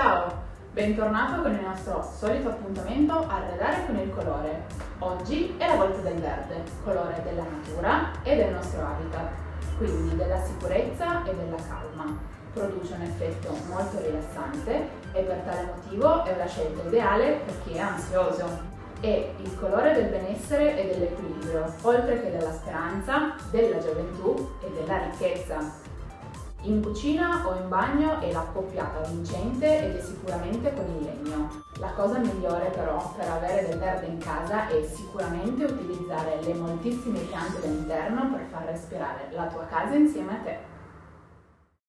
Ciao, bentornato con il nostro solito appuntamento Arredare con il colore. Oggi è la volta del verde, colore della natura e del nostro habitat, quindi della sicurezza e della calma. Produce un effetto molto rilassante e per tale motivo è una scelta ideale per chi è ansioso. È il colore del benessere e dell'equilibrio, oltre che della speranza, della gioventù e della ricchezza. In cucina o in bagno è l'accoppiata vincente ed è sicuramente con il legno. La cosa migliore però per avere del verde in casa è sicuramente utilizzare le moltissime piante all'interno per far respirare la tua casa insieme a te.